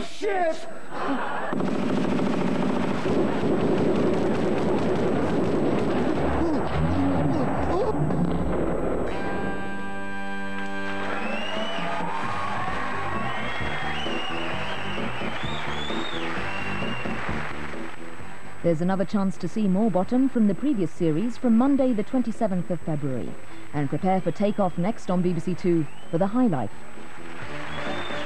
Shit! There's another chance to see more bottom from the previous series from Monday the 27th of February. And prepare for takeoff next on BBC Two for The High Life.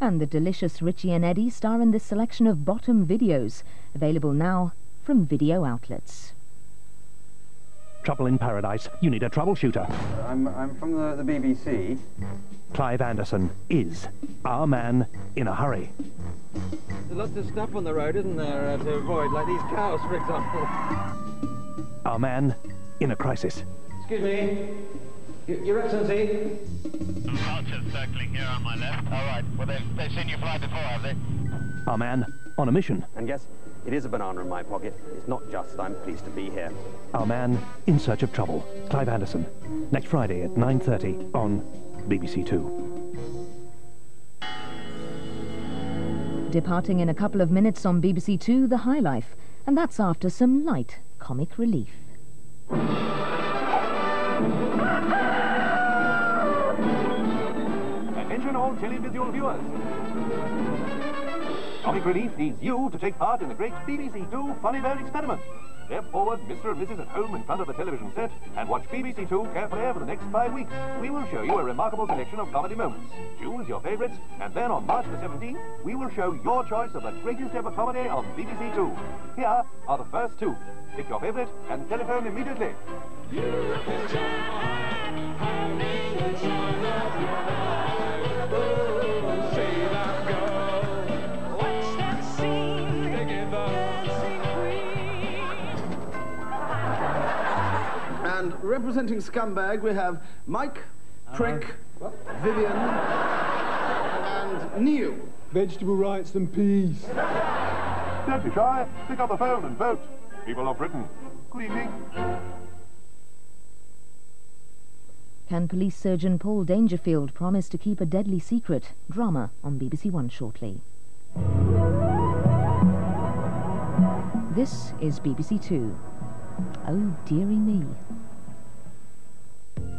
And the delicious Richie and Eddie star in this selection of bottom videos, available now from video outlets. Trouble in Paradise. You need a troubleshooter. I'm, I'm from the, the BBC. Clive Anderson is our man in a hurry. There's lots of stuff on the road, isn't there, uh, to avoid, like these cows, for example. Our man in a crisis. Excuse me. Y Your Excellency. Vultures circling here on my left. All right. Well, they've, they've seen you fly before, have they? Our man on a mission. And yes, it is a banana in my pocket. It's not just that I'm pleased to be here. Our man in search of trouble. Clive Anderson. Next Friday at 9.30 on BBC Two. Departing in a couple of minutes on BBC Two, The High Life. And that's after some light comic relief. Attention all televisual viewers. Comic Relief needs you to take part in the great BBC Two Funny Bear experiment. Step forward, Mr. and Mrs. at home in front of the television set and watch BBC Two carefully for the next five weeks. We will show you a remarkable collection of comedy moments. Choose your favourites, and then on March the 17th, we will show your choice of the greatest ever comedy on BBC Two. Here are the first two. Pick your favourite and telephone immediately. And representing Scumbag, we have Mike, uh-huh. Prick, Vyvyan, and Neil. Vegetable rights and peace. Don't be shy. Pick up the phone and vote. People of Britain, good evening. Can police surgeon Paul Dangerfield promise to keep a deadly secret? Drama on BBC One shortly. This is BBC Two. Oh, dearie me.